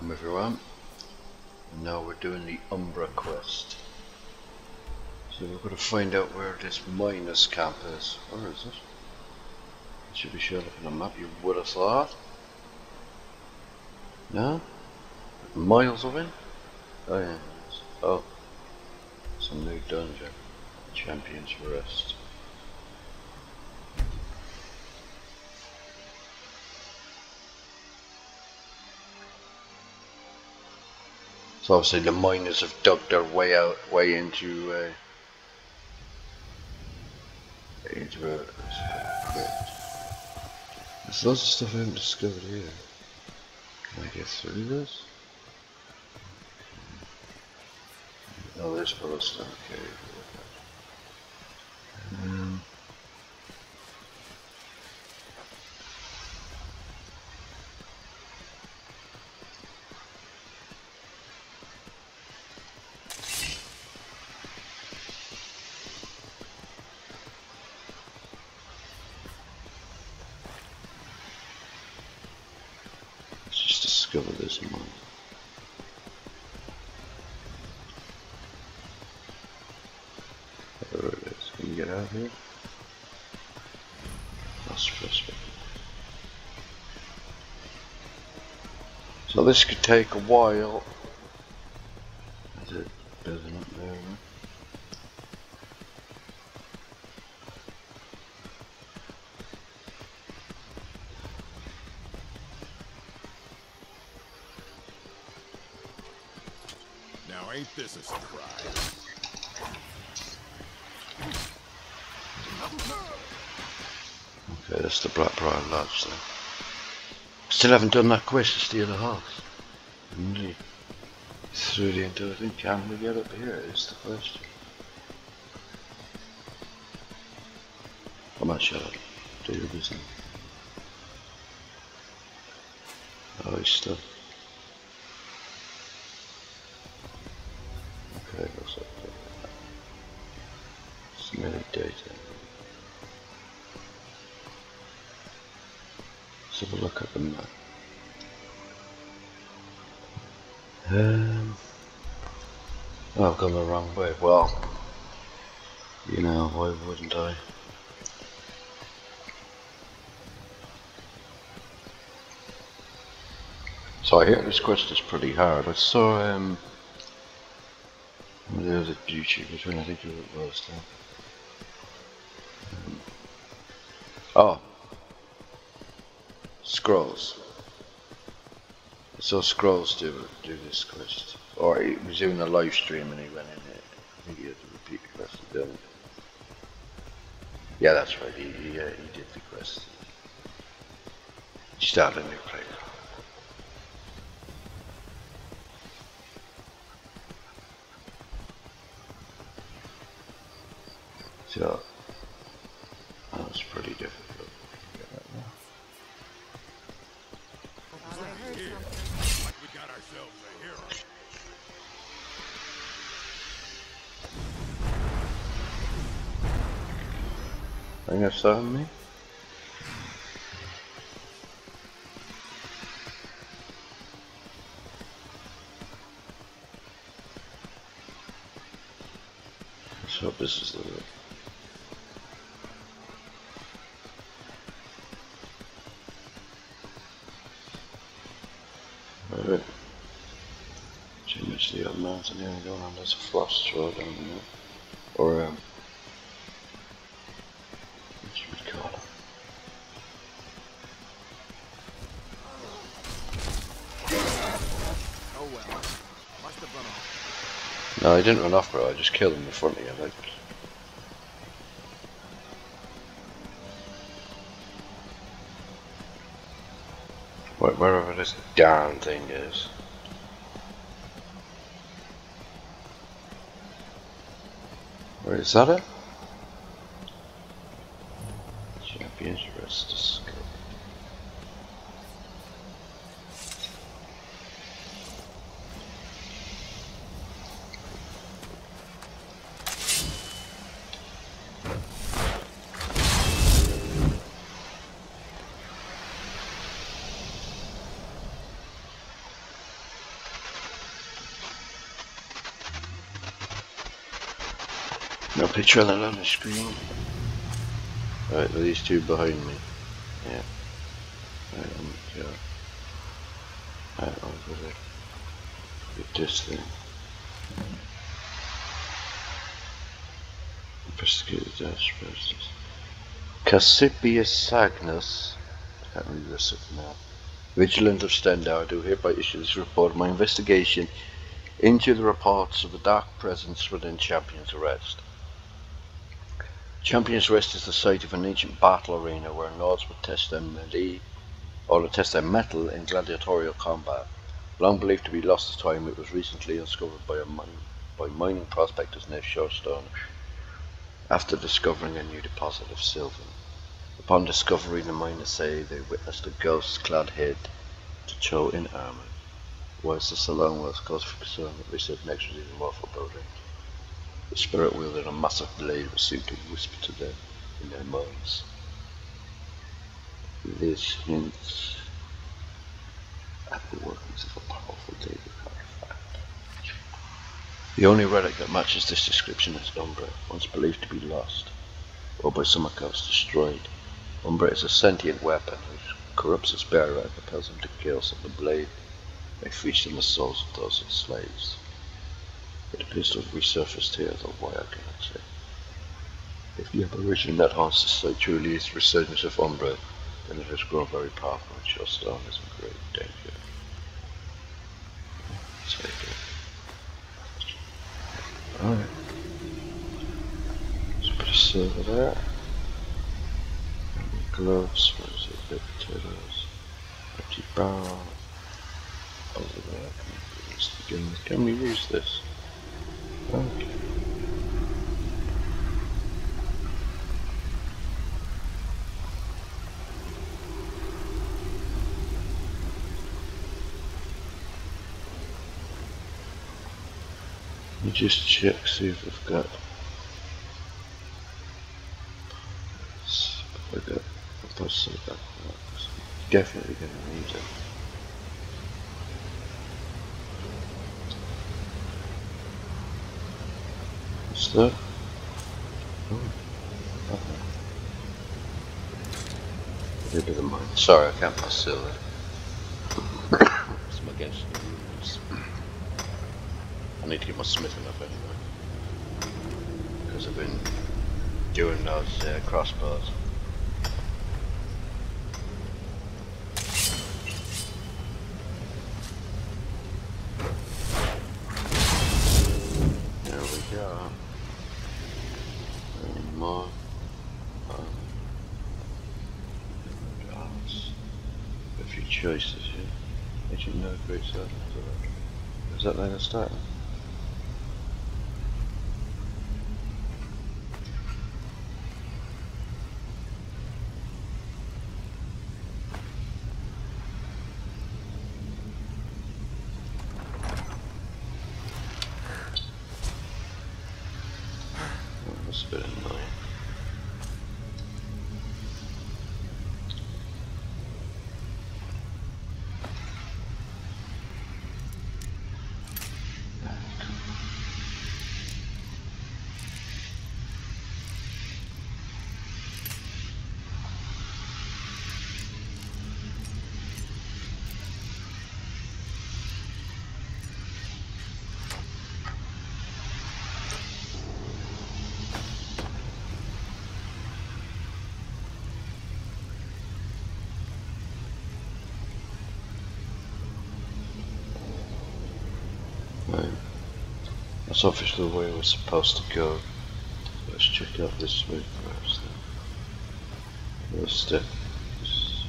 Welcome everyone. Now we're doing the Umbra quest. So we're going to find out where this minus camp is. Where is it? Should be showing up on the map, you would have thought. No? Miles away? Oh yeah. Oh. Some new dungeon. Champions Rest. So obviously the miners have dug their way out, way into, uh, into a, There's lots of stuff I haven't discovered here. Can I get through this? Oh, there's Palestine Cave. Um, let's just discover this one. There it is. Can you get out here? That's prospect. So this could take a while. Is it building up there? Now ain't this a surprise? Okay, that's the Black Blackbriar Lodge then. Still haven't done that quest to steal horse. Indeed. Through the entire thing, can we get up here is the question. Come on, shut up. Do your business. Oh, he's still. Gone the wrong way. Well, you know, why wouldn't I? So I hear this quest is pretty hard. I saw um, there was a YouTuber when I think it was. Um, oh, Scrolls. Saw Scrolls do do this quest, or he was doing a live stream and he went in it. I think he had to repeat the quest it. Yeah, that's right. He he, uh, he did the quest. He started a new player. Hope this is the route. Alright. Change the old mountain here going on. There's a frost road down there. I didn't run off, bro. I just killed him in front of you. Like, Where- wherever this darn thing is. Where is that it? Champions Rest Escape. No picture of that on the screen. Right, these two behind me. Yeah. Right, I'm here. Right, over there. Get this thing. Investigate the process. Cassipius Sagnus. I can't read this now. Vigilant of Stendarr, do hereby issue this report of my investigation into the reports of a dark presence within Champion's Rest. Champion's Rest is the site of an ancient battle arena where Lords would test their melee or test their metal in gladiatorial combat. Long believed to be lost to time, it was recently discovered by, a mine, by mining prospectors near Shor's Stone after discovering a new deposit of silver. Upon discovery, the miners say they witnessed a ghost-clad head to Cho in armor. Whilst this alone was cause for concern, said next was even more foreboding. The spirit wielding a massive blade was seen to whisper to them in their minds. This hints at the workings of a powerful Daedric artifact. The only relic that matches this description is Umbra, once believed to be lost, or by some accounts destroyed. Umbra is a sentient weapon which corrupts its bearer and compels him to kill, so the blade may feast on the souls of those slaves. It appears to have resurfaced here, though why I cannot say. If the apparition that haunts the site truly is the resurgence of Umbra, then it has grown very powerful and your Shor's Stone is in great danger. Alright. Let's put a silver there. And gloves, what is it? Bit potatoes. Empty barrel. Over there. Can we use this? Let me just check, see if we've got. We've got. I've got some of that. Definitely to need it. Sorry, I can't pass silver. it's my guess. I need to get my smithing up anyway. Because I've been doing those uh. There we go. Any more? Um, jobs. A few choices here. Actually, no great stuff. Is that like a start? Oh, that's a bit annoying. Right. That's obviously the way we're supposed to go. Let's check out this way first. First step. Just,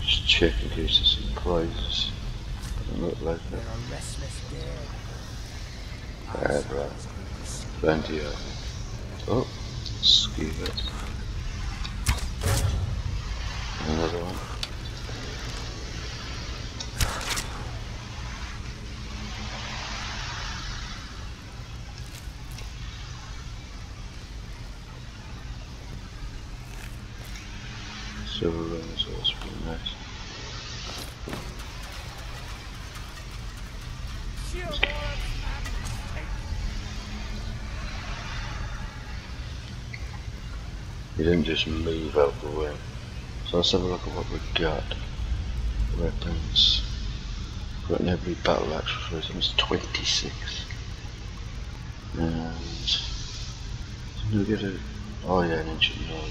just check in case there's some prizes. Doesn't look like that. They're a restless dead. Bad right. Plenty of it. Oh, skewer. Another one. Silver ring is also pretty nice. He didn't just move out the way. So let's have a look at what we've got. Weapons. Got an every battle axe for it's 26. And did we get a oh yeah an ancient Nord.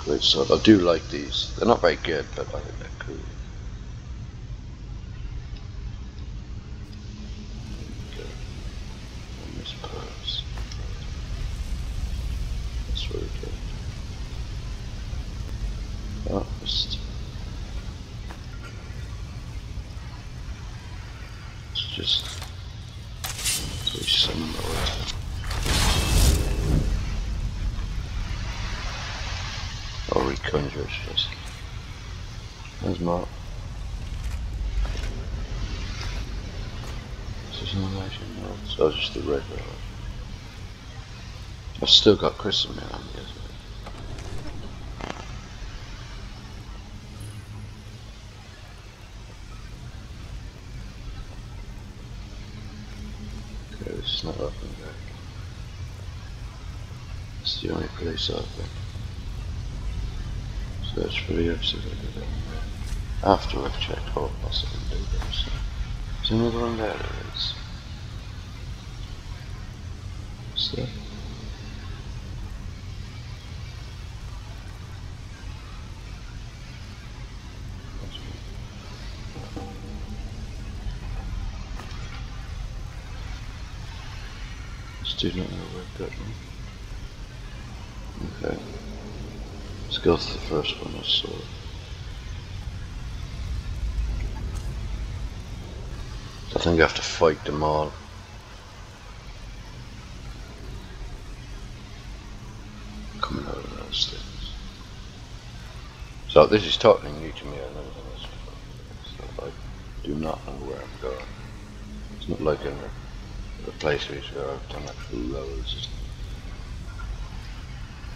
Great sword. I do like these. They're not very good, but I think they're cool. Okay. And this purse. That's really good. Oh, just It's just three some more. I'll reconjure it first. There's Mark. This is an elation no, so just the regular one. I've still got in me on me as well. Okay, is not open back. It's the only place the exit over there. After I've checked all possible. Is there another one there? There is. That? Still not know where got one. Okay. Let's go the first one I saw. I think I have to fight them all. Coming out of those things. So this is totally new to me. Done this before. So I do not know where I'm going. It's not like a place where I've done it for loads.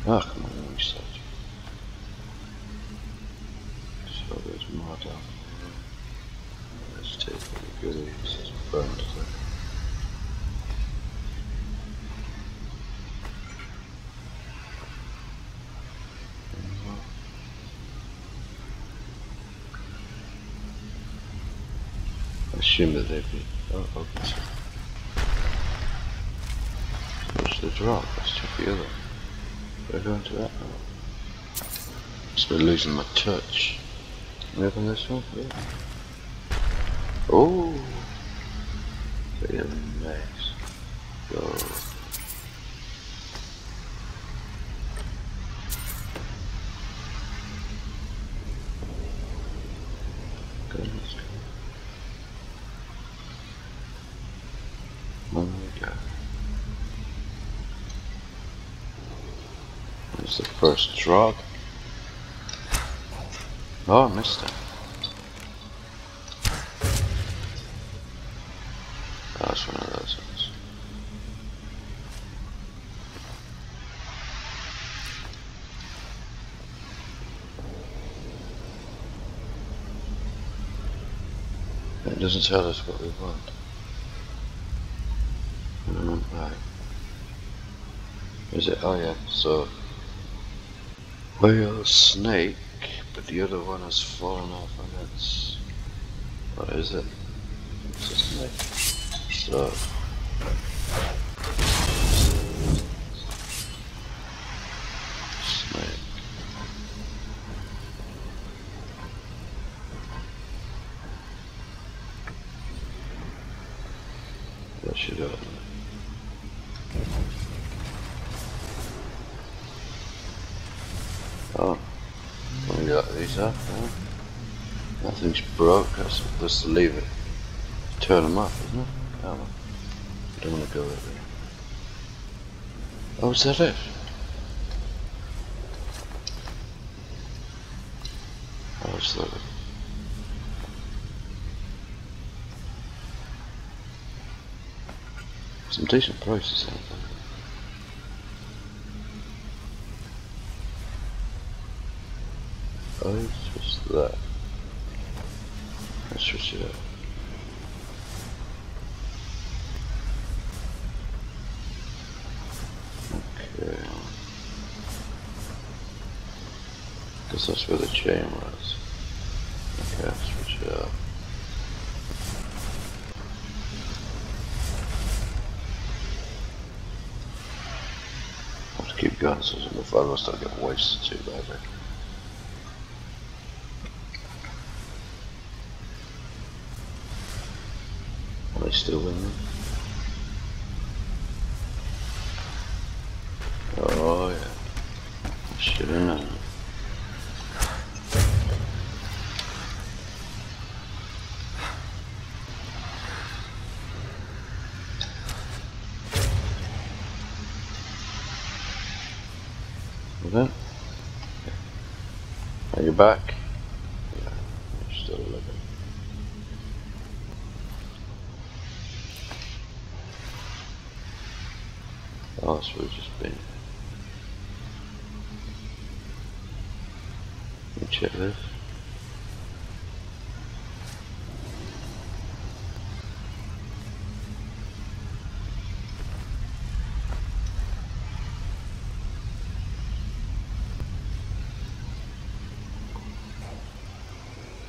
Ah, come on, research. So there's more down. Let's take the goodies. It's burned. I assume that they'd be oh, open. Where's the drop? Let's check the other. We're going to that now. So we're losing my touch. Open this one? Yeah. Oh! Very nice. Go. Go, let's. Oh my god. The first drug. Oh, I missed it. That's one of those ones. It doesn't tell us what we want. Right. Is it? Oh yeah, so whale snake, but the other one has fallen off and it's what is it? It's a snake. So snake. That should open it. Oh, we got these up. Huh? Nothing's broke. Just leave it. Turn them off, isn't it? Oh, well. I don't want to go over there. Oh, is that it? Oh, it's the. Some decent prices out there. Oh, it's just that. Switch it up. Okay. Guess that's where the chain was. Okay, switch it up. Keep going so I must not get wasted too badly. Still in there? Oh yeah. Should have known. Okay. Are you back? Yeah, you're still living. Oh, that's where we've just been. Let me check this.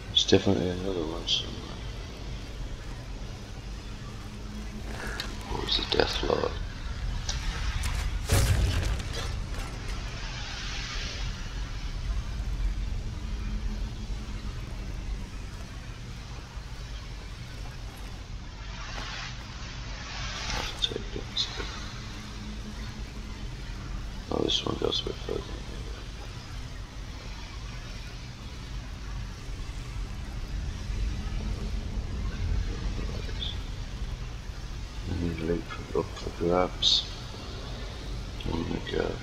There's definitely another one somewhere. What was the death log? I'll take it. instead. Oh, this one goes a bit further. Leap up for grabs. Oh my god.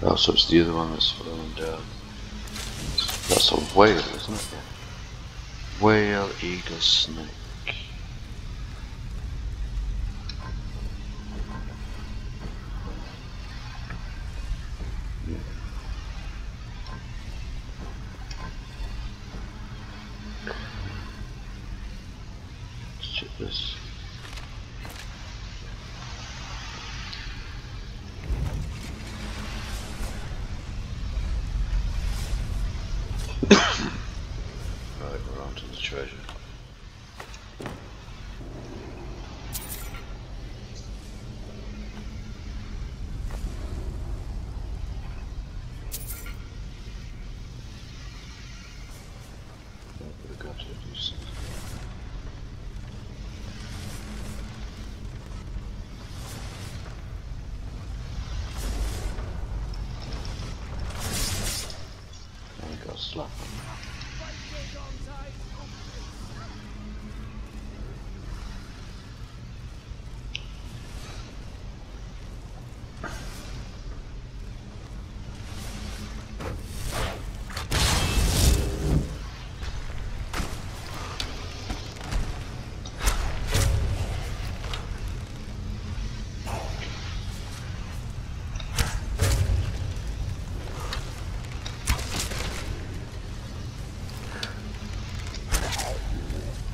Oh, so it's the other one that's falling down. That's a whale, isn't it? Whale, eagle, snake.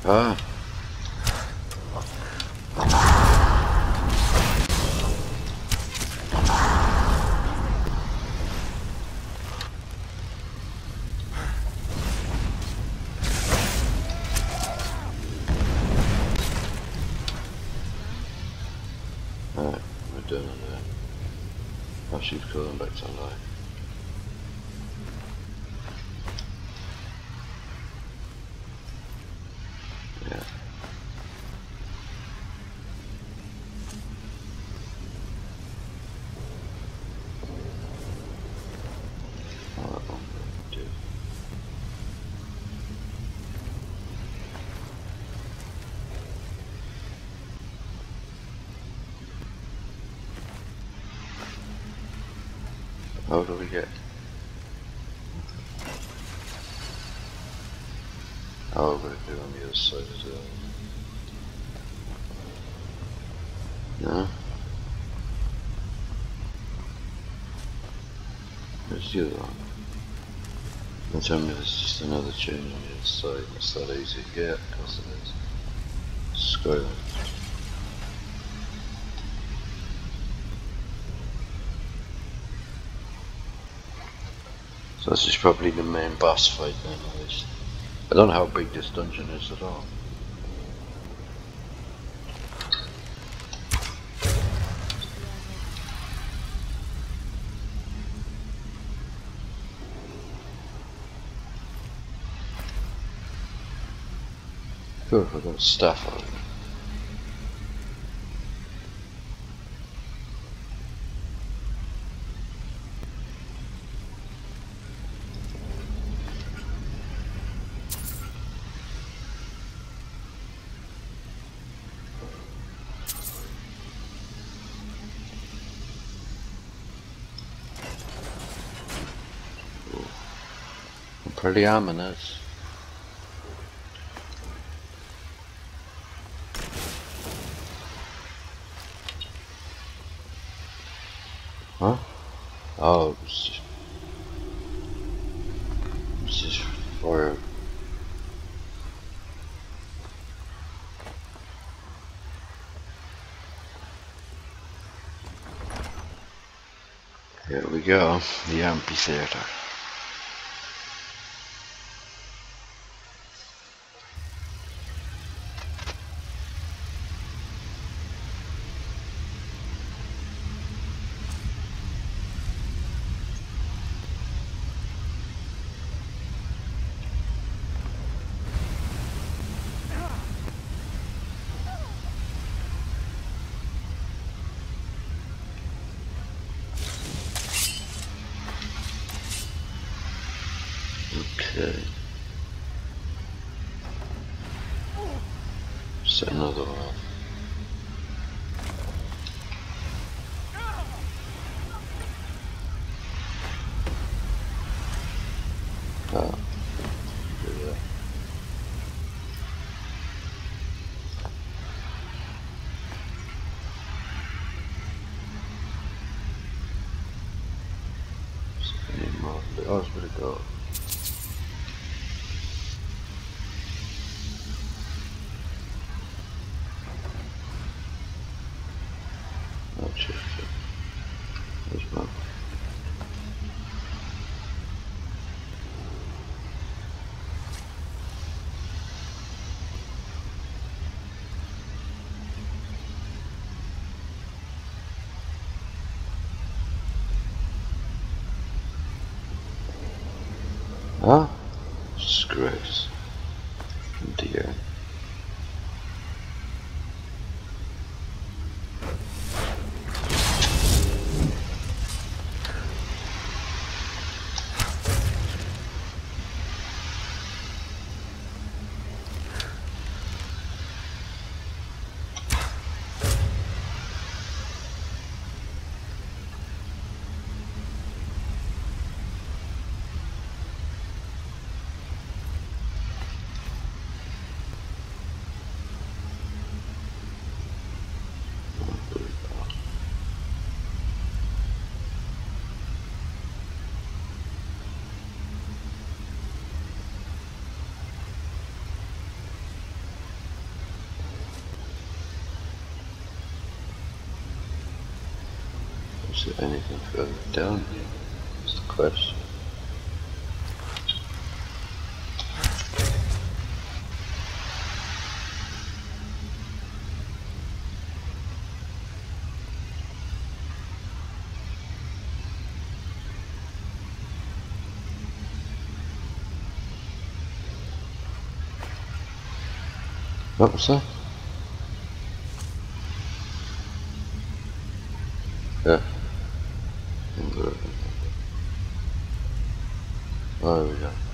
Ah. Do we get? How are we going to do on the other side as well? No? The other one? Don't tell me there's just another chain on the other side. It's that easy to get, because it is. Skyline. So this is probably the main boss fight then, least. I don't know how big this dungeon is at all. Good, I've got staff on. Pretty ominous. Huh? Oh, it was just, it was just for Here we go, the amphitheater. Okay. Set another one off. Ah, do that. So I need more. Oh, it's gonna go. Oh, shit, shit. There's one. Ah, disgrace. Dear. Is there anything further down here? That's the question. What was that? Yeah. Good.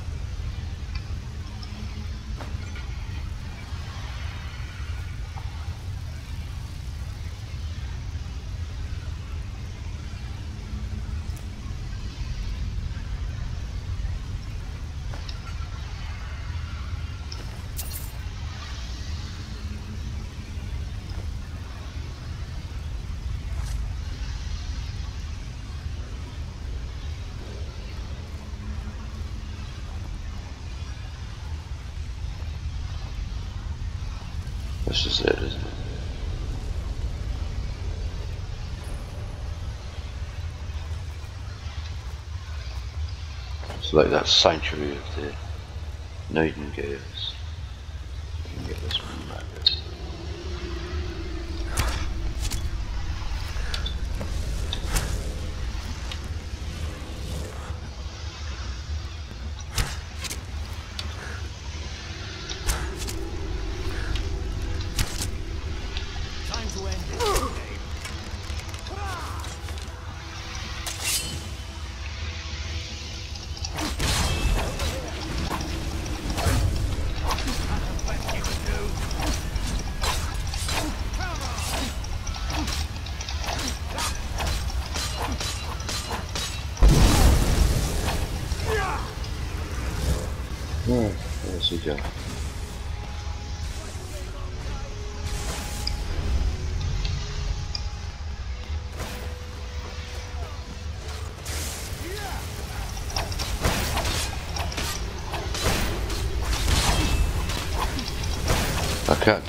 Like that sanctuary of the nightingales.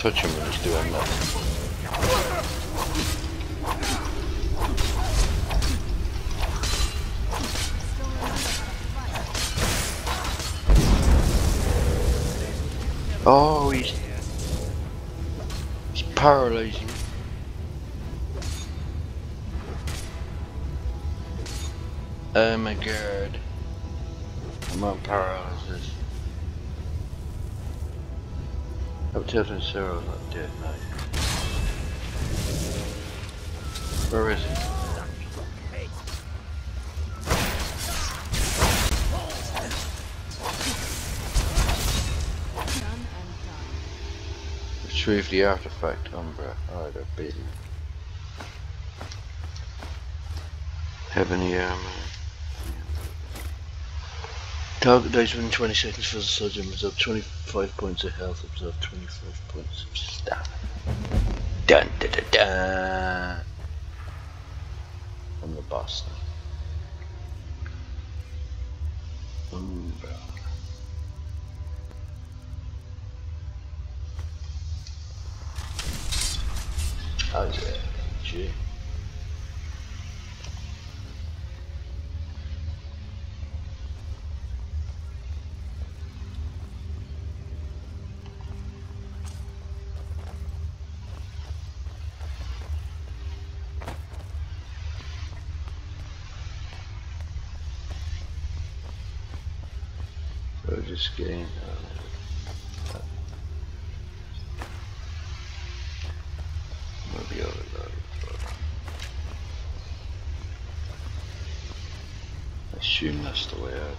Touch him when he's doing that. Oh, he's he's paralyzing. Oh my god. I'm on paralysis. I'm tilting Cyril not dead now. Where is he? Retrieve the artifact, Umbra. Oh, they're beaten. Heavenly armor. Target dies within 20 seconds for the surgeon. Absorb 25 points of health. Absorb 25 points of stamina. Dun da da da. I'm the boss now. Oh yeah, gee. I assume that's the way out.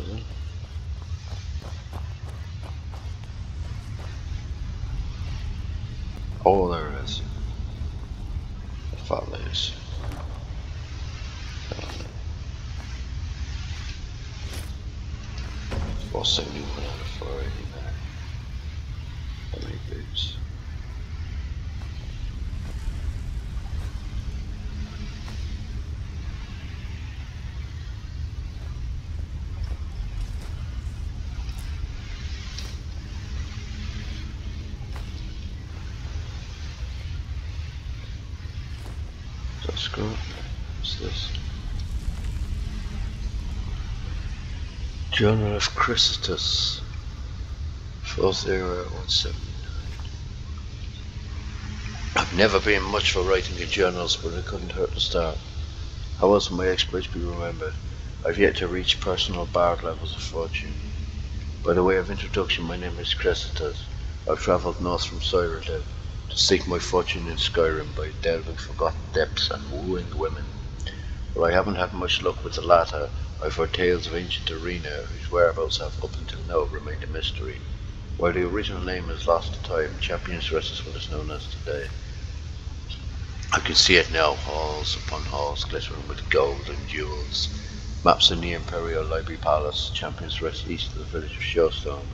Is it? Oh, there it is. I thought there is. Well, 71 out of 480 there. How many boots? That's good. What's this? Journal of Chrysitus. Fourth era 179. I've never been much for writing in journals, but it couldn't hurt to start. How else will my exploits be remembered? I've yet to reach personal bard levels of fortune. By the way of introduction, my name is Cressitus. I've travelled north from Cyrodiil to seek my fortune in Skyrim by delving forgotten depths and wooing women. While I haven't had much luck with the latter, Heard tales of ancient arena whose whereabouts have up until now remained a mystery. While the original name is lost to time, Champions Rest is what is known as today. I can see it now, halls upon halls glittering with gold and jewels. Maps in the Imperial Library Palace, Champions Rest east of the village of Shor's Stone.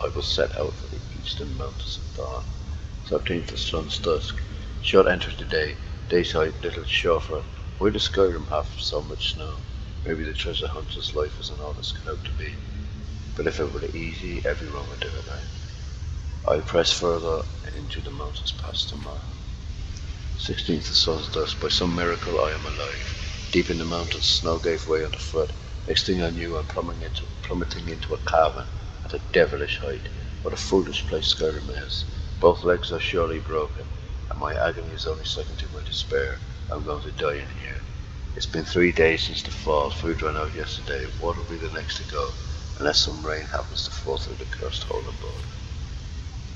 I will set out for the eastern mountains of dawn. 13th of sun's dusk. Short enters the day. Dayside little chauffeur. Why does Skyrim have so much snow? Maybe the treasure hunter's life isn't all it's cut to be. But if it were easy, everyone would do it right. I press further into the mountains past tomorrow. 16th of Sun's By some miracle I am alive. Deep in the mountains, snow gave way underfoot. Next thing I knew, I'm plummeting into, plummeting into a cavern at a devilish height. What a foolish place Skyrim is. Both legs are surely broken, and my agony is only second to my despair. I'm going to die in here. It's been three days since the fall. Food ran out yesterday. What will be the next to go? Unless some rain happens to fall through the cursed hole above.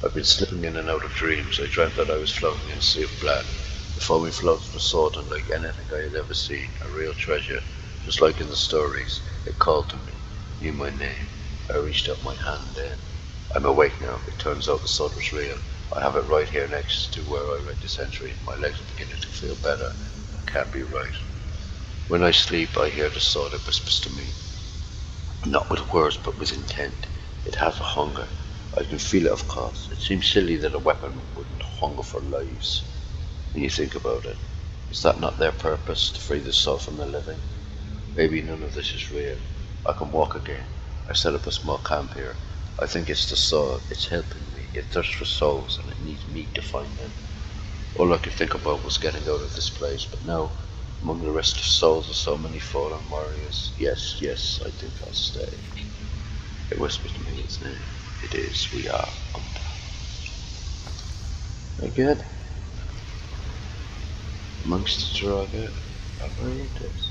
I've been slipping in and out of dreams. I dreamt that I was floating in a sea of blood. The foaming floats were sword unlike anything I had ever seen. A real treasure. Just like in the stories. It called to me. Knew my name. I reached out my hand then. I'm awake now. It turns out the sword was real. I have it right here next to where I read this entry. My legs are beginning to feel better. It can't be right. When I sleep, I hear the sword that whispers to me. Not with words, but with intent. It has a hunger. I can feel it, of course. It seems silly that a weapon wouldn't hunger for lives. When you think about it, is that not their purpose, to free the soul from the living? Maybe none of this is real. I can walk again. I set up a small camp here. I think it's the sword. It's helping me. It thirsts for souls, and it needs me to find them. All I could think about was getting out of this place, but now, among the rest of souls of so many fallen warriors, yes, yes, I think I'll stay. It whispers to me its name. It is, we are Umbra. Very good. Amongst the Draugr, I've heard this.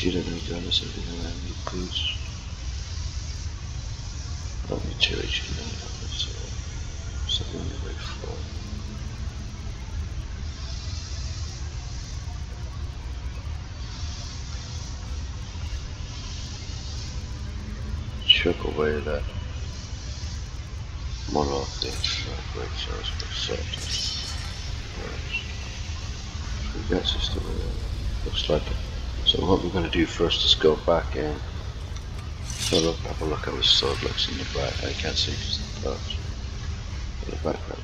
Ebony sheet of new guns, everything I need boots. Not mutilation, so something the way forward. Chuck away that Monarch thing, right, size, but set. Right. We got system looks like it. So what we're going to do first is go back in. So look, have a look how his sword looks in the back. I can't see the. In the background.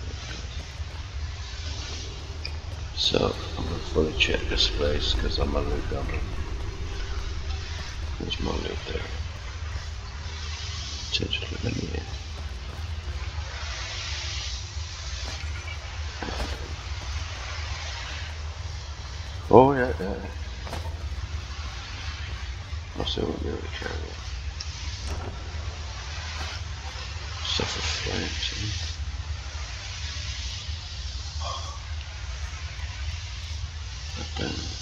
So I'm going to fully check this place because I'm a loot goblin. There's more loot there. Change it to me. Oh yeah, yeah. Also won't be able to carry it. Suffer flames. Weapons.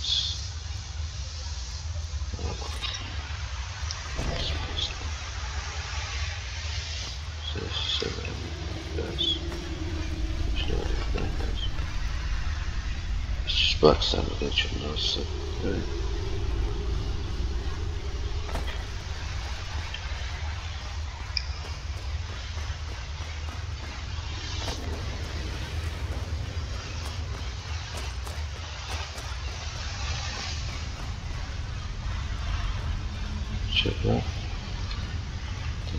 It's just black standard nature now, so okay. Check that.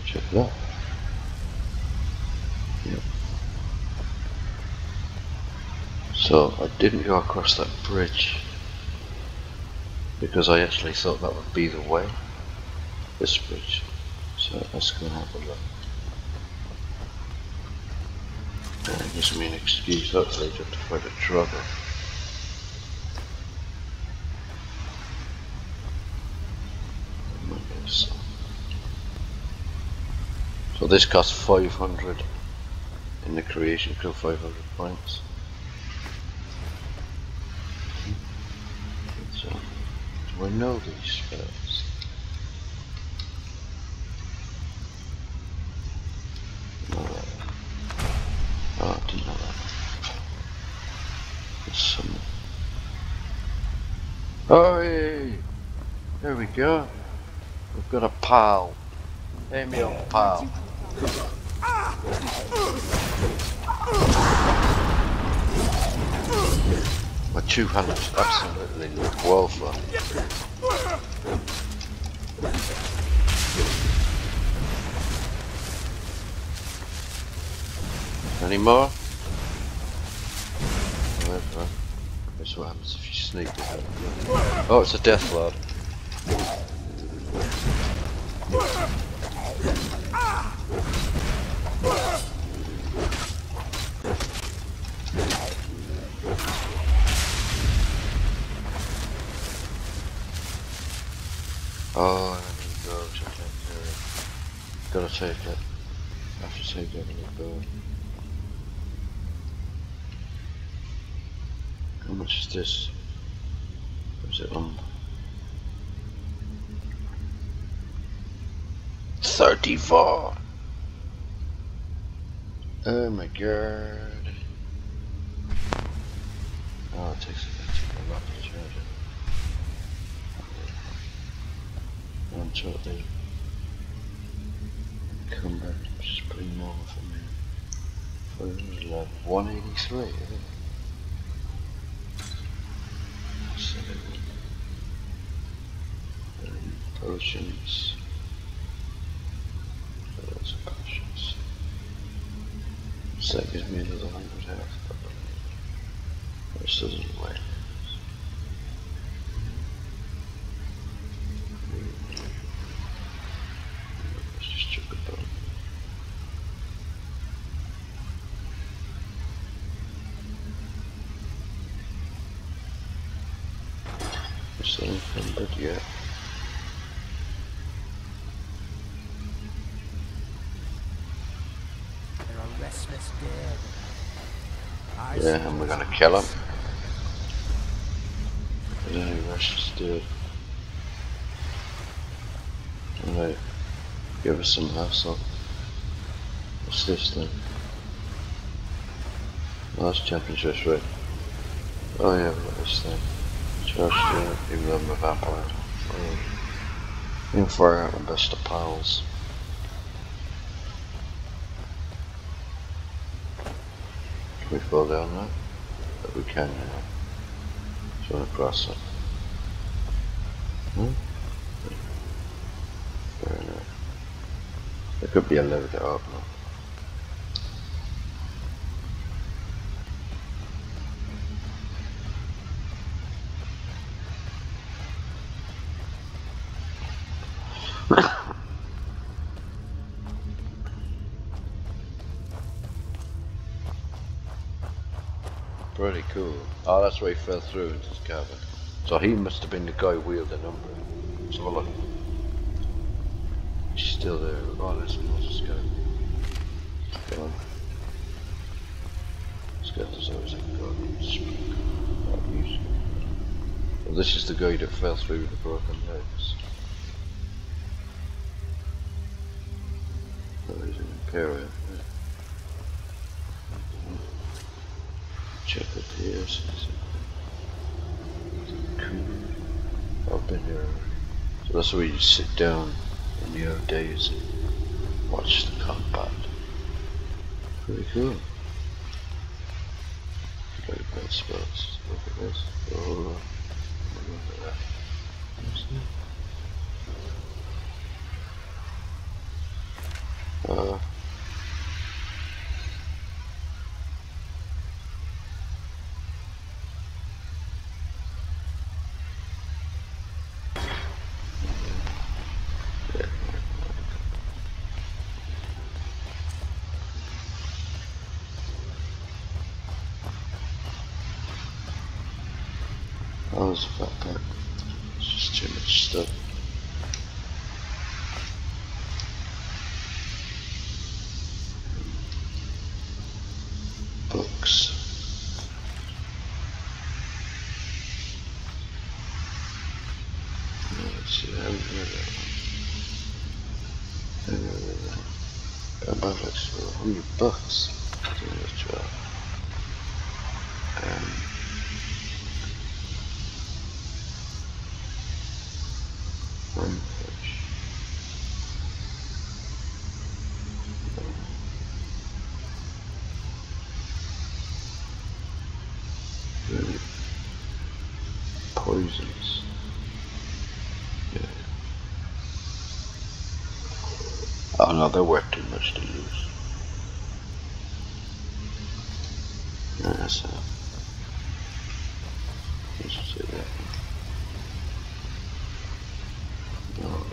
Check that. Yep. So I didn't go across that bridge because I actually thought that would be the way. This bridge. So let's go and have a look. That gives me an excuse hopefully just to find a trouble. So this costs 500 in the Creation Club 500 points. would know these spells. Oh, ah, I didn't know that. There's some. Oh, hey! There we go. We've got a pal. Hey, me old pal. My two hands absolutely look well for. Any more? Right, right. That's what happens if you sneak. Oh, it's a death lord. Oh, I need to go. I do it. Gotta take it. I have to take it and go. How much is this? Is it on? 34! Oh my god. Oh, it takes, it takes a lot to charge it. Shot there. Come back, and just put more for me. For like 183, isn't it? Seven. Um, potions. Those potions. So that gives me another hundred health. Which doesn't wait. Let's just check the bone. Still encumbered yet. They're a restless dead. I Yeah, and we're gonna kill him. And then he rushes dead. Alright. Give us some hassle. What's this then? Oh, Last championship, right? Oh yeah, what is that? Charge to even though I'm vampire. Oh. In fire out my best of pals. Can we fall down that? But we can now. Just wanna cross it. Hmm? Fair enough. There could be a lever to open Oh, that's where he fell through into his cabin. So he must have been the guy wielding Umbra. So have look. He's still there. Oh, let's, let's go. Come on. Let's get this out. That music. Well, this is the guy that fell through with the broken legs. Oh, he's an Imperial. Tears. Cool. I've been here. So that's where you sit down in the old days and watch the combat. Pretty cool. Very bad spots. Look at this. Oh, look at that. That? Uh, I was a backpack. It's just too much stuff. Books. Let's see, I haven't read that one. I haven't that. Got about like for a hundred bucks. Do this job. Um, Fish. Really poisons. Yeah. Oh no, they're worth too much to use. Yeah, that's uh, let's see that. No.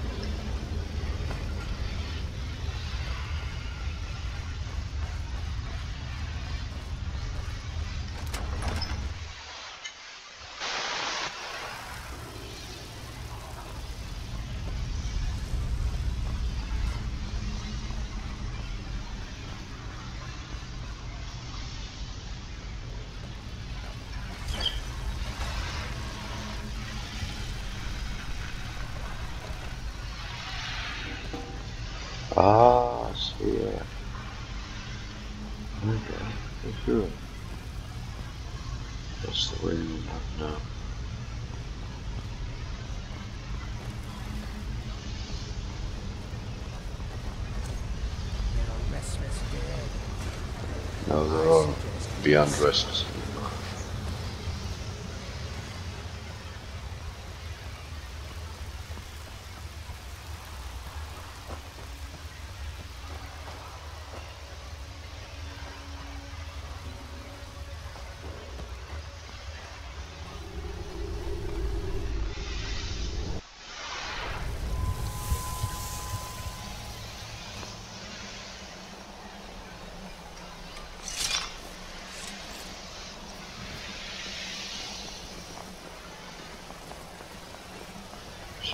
Ah, I see it. Okay, for sure. That's the way we want now. There are restless dead. Now they're all oh. beyond you restless.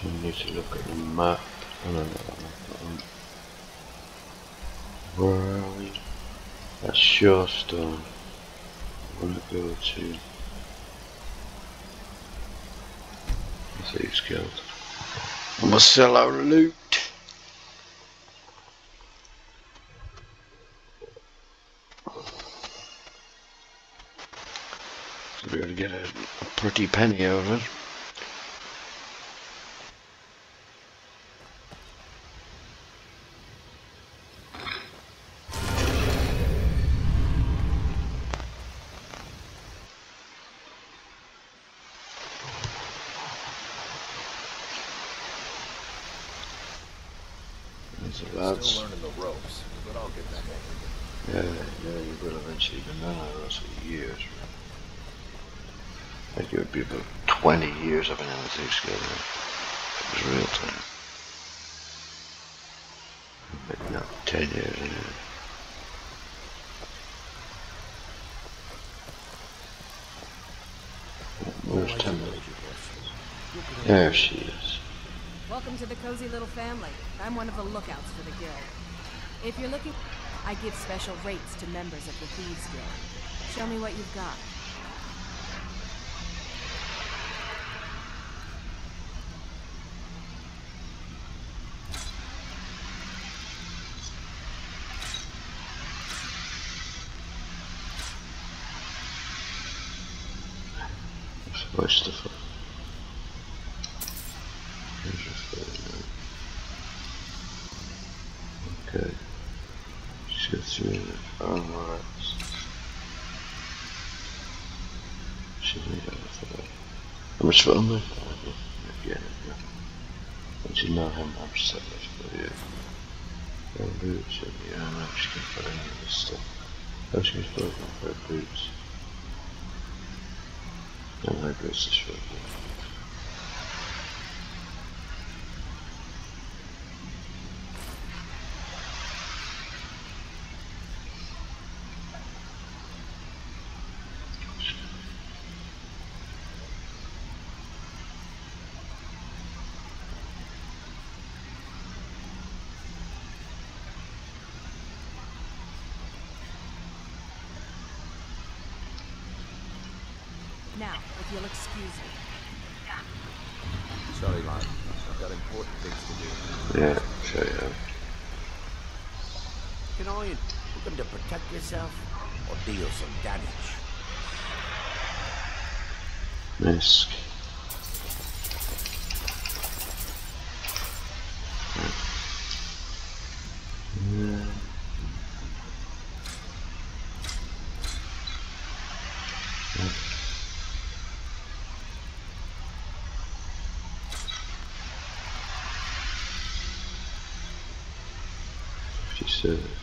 So we need to look at the map. Oh, no, no, no, no. Where are we? That's Shor's Stone. I want to go to the Thieves Guild. I sell our loot. So we're going to get a, a pretty penny out of it. So that's Still learning the ropes, but I'll get back at Yeah, yeah, you will eventually, but none of those for years. I think it would be about 20 years I've been in the thing together. It was real time. But no, 10 years anyway. Where's Timber? There she is. Welcome to the cozy little family. I'm one of the lookouts for the guild. If you're looking, I give special rates to members of the Thieves Guild. Show me what you've got. Photo. Okay. Just go through it. Alright. Should we go? How much for? Yeah, yeah. Once you know how much set for you. Fair boots, yeah, I'm actually going for any of this stuff. I was going to for boots. No, my boots is for She said.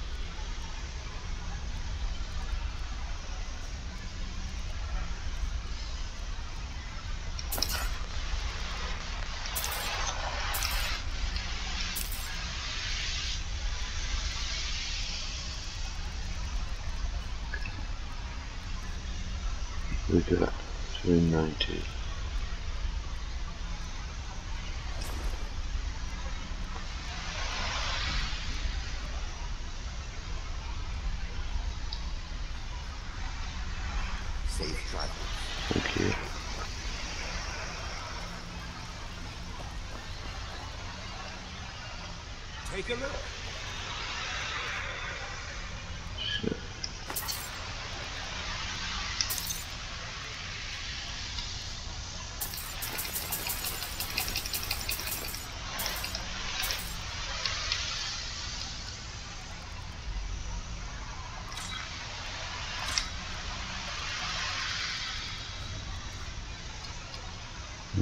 do it. 290.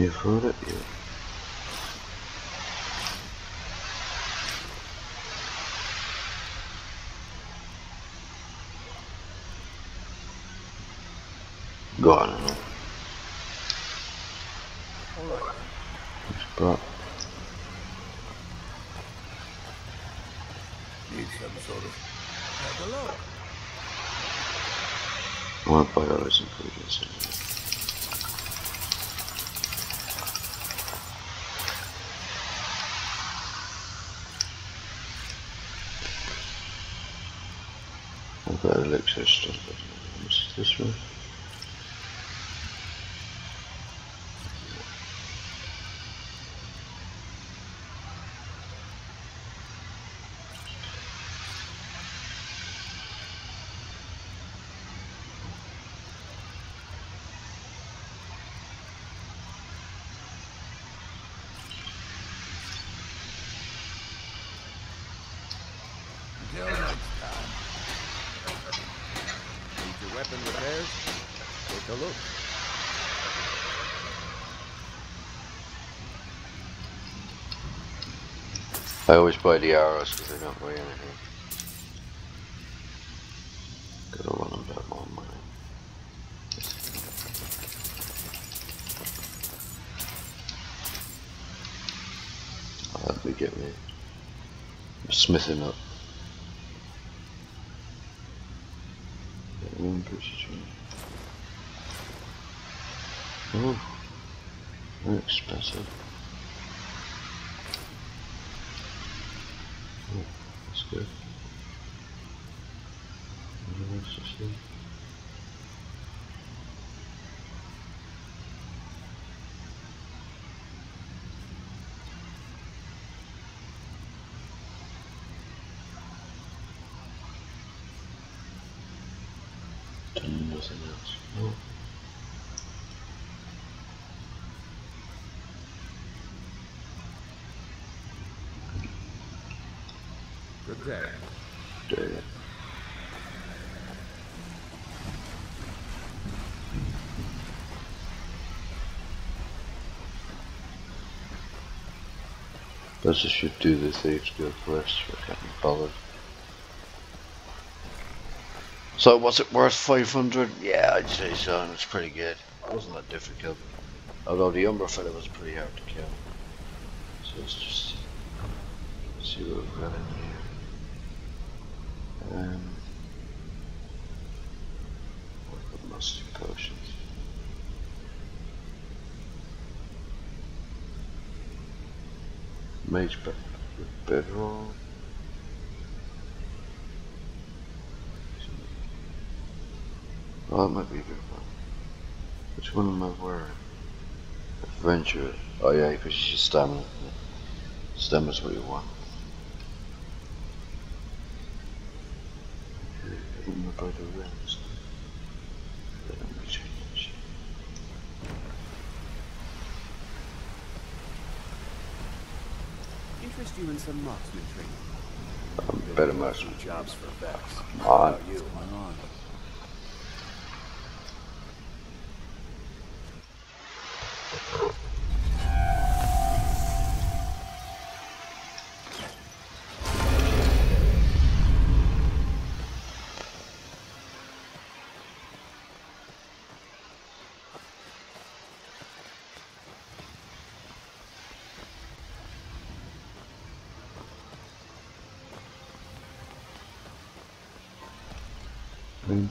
You've heard it, yeah. Go I know. Alright. It's brought. Need some sort of. Take a look. I want to buy those Got elixir stuff. this one? Until next time. Need your weapon repaired? Take a look. I always buy the arrows because they don't weigh anything. Gotta want them that more money. That'd be get me. Smithing up. One precision. Oh, expensive. Oh, that's good. What else is there? Done nothing else. No. Good day. Day. Guess I should do the Thieves Guild quest for getting bothered. So was it worth 500? Yeah, I'd say so, and it's pretty good. It wasn't that difficult. Although the Umbra fella was pretty hard to kill. So let's just see what we've got in here. Um, the musty potions? Mage be- bedroll. Oh, that might be a good one. Which one am I wearing? Adventure. Oh yeah, because you should stamina. Stamina's what you want. Okay, by the rings? Let me change. Interest you in some marksman training? I'm better. Some jobs for Vex. On.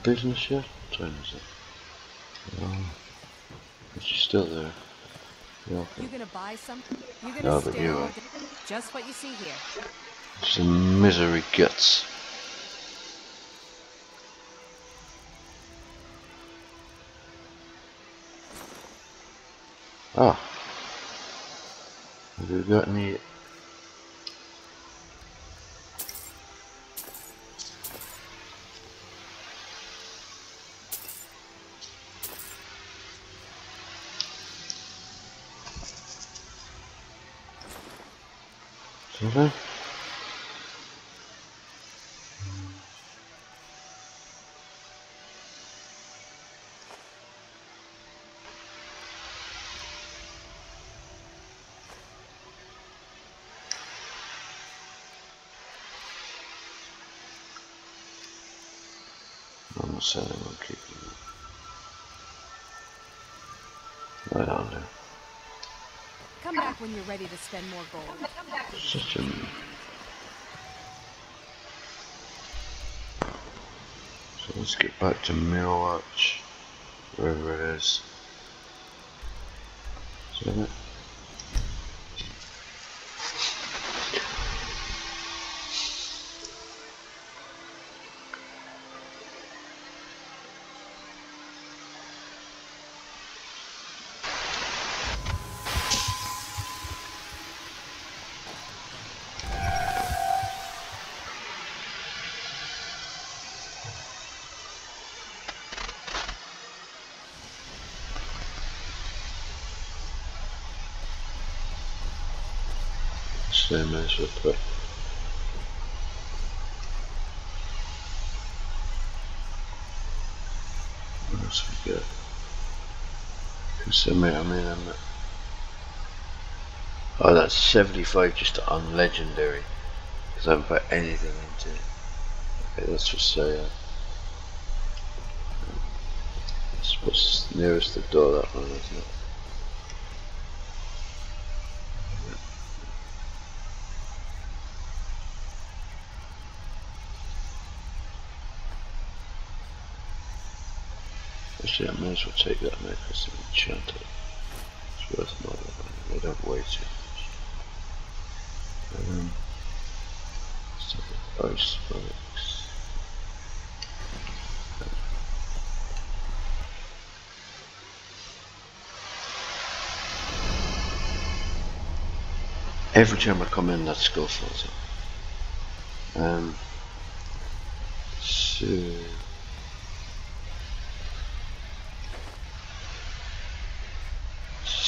Business yet? What time is it? Oh, is she still there? Yeah, okay. You gonna buy something? You gonna No, but you are. Just what you see here. The misery guts. Ah. Have you got any I'm selling, I'm keeping it. Right on there. Come back when you're ready to spend more gold. A. So let's get back to Mirrorwatch, wherever it is. Is that it? Same as with the What else we got? Cause I mean, I mean, I'm not... Oh, that's 75 just on legendary. Because I haven't put anything into it. Okay, that's for sale. Uh, that's what's nearest the door, that one, isn't it? Actually, I may as well take that necklace and enchant it. It's worth more than money. Don't weigh too much. Um, let's take the ice spikes. Every time I come in, that skull falls up. Um.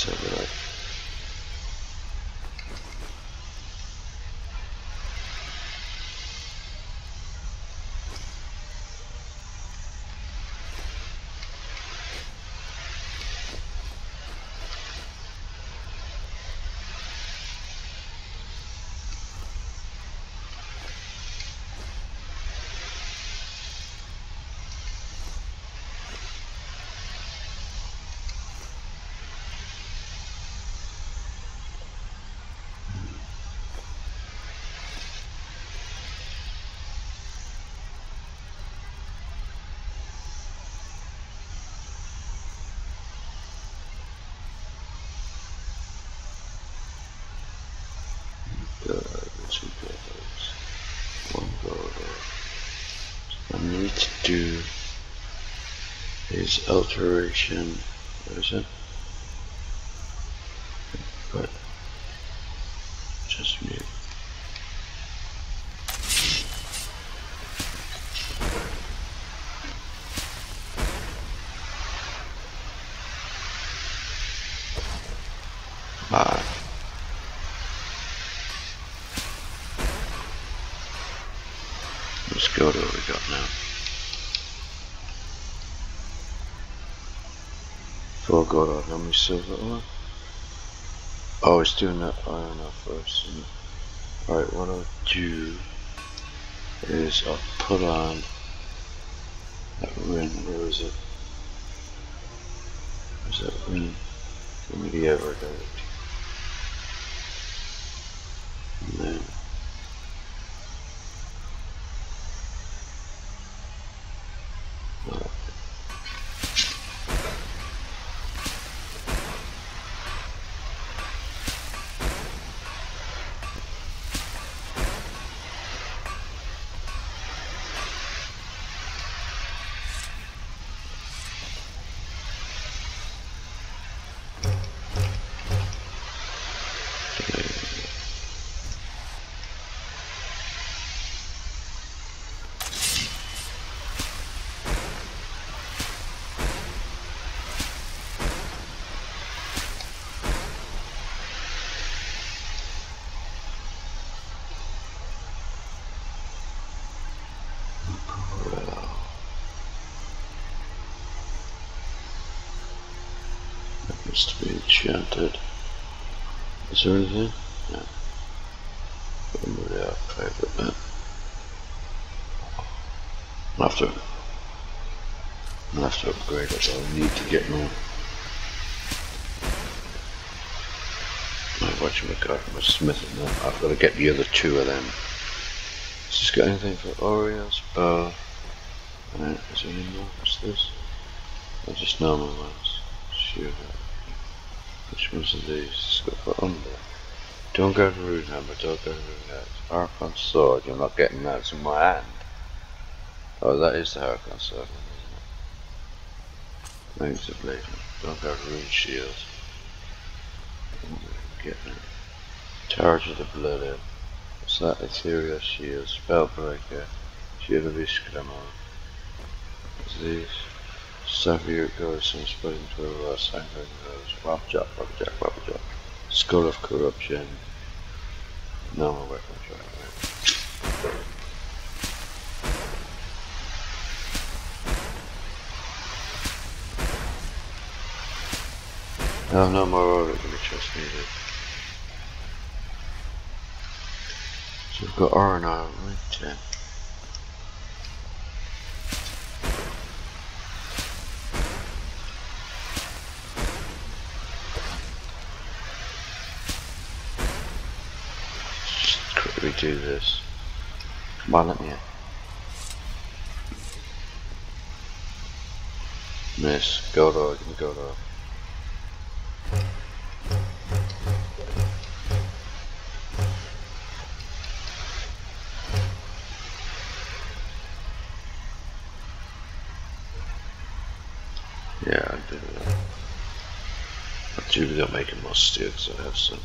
So that uh, two goes. One goes. I need to do his alteration. Where is it? But just me. Ah. Let's go to what we got now. Four gold on how many silver ore? Oh, it's doing that iron ore first. Alright, what I'll do is I'll put on that ring. Where is it? Where's that ring? Give me the ever And then That must be enchanted. Is there anything? No. Remove our favourite bit. I'll have to I'll have to upgrade it, I'll need to get more. My whatchamacallit, my smith and that. I've got to get the other two of them. Has this got anything for Oreos? Uh, is there any more? What's this? Or just normal ones? Sure. Which ones these? It's got for. Dawnguard Rune Hammer, Dawnguard Rune Axe. Harkon Sword, you're not getting that, in my hand. Oh, that is the Harkon Sword, isn't it? Of Blade. Dawnguard Rune Shield. Get that. Charge of the Blood in. What's that? Ethereal Shield, Spellbreaker, Shield of Ysgramor. What's these? Saviour goes and spreading to a uh, Sanguine Rose. Wabbajack, Wabbajack, Wabbajack. Skull of corruption. Normal weapons, right. I have no more order chest needed. So we've got R and R, right? Yeah. Do this. Come on, let me in. Miss, go dog, give go dog. Yeah, I do that. But usually make it more steel because I have some.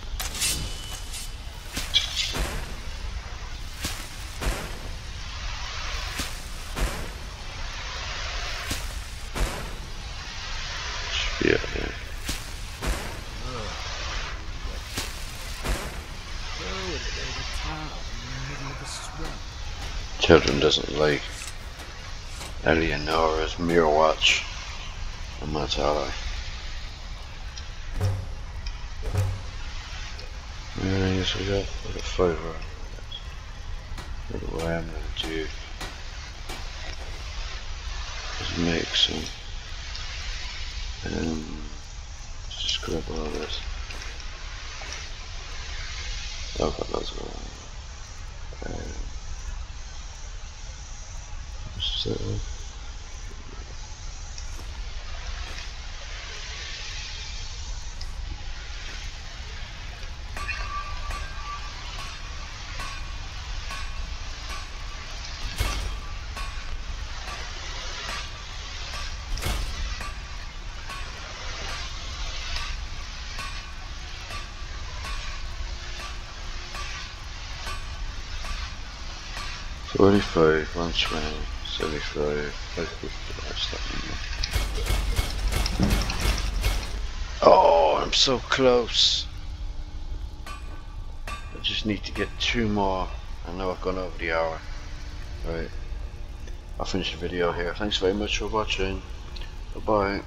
Children doesn't like Eleonora's mirror watch. And that's how I. Yeah, I guess we got we got five around. What I'm gonna do is make some let's just grab all this. Oh, I've got loads of them. Um, what's that one? Forty-five, that number. Oh, I'm so close. I just need to get two more. I know I've gone over the hour. Right. I'll finish the video here. Thanks very much for watching. Bye bye.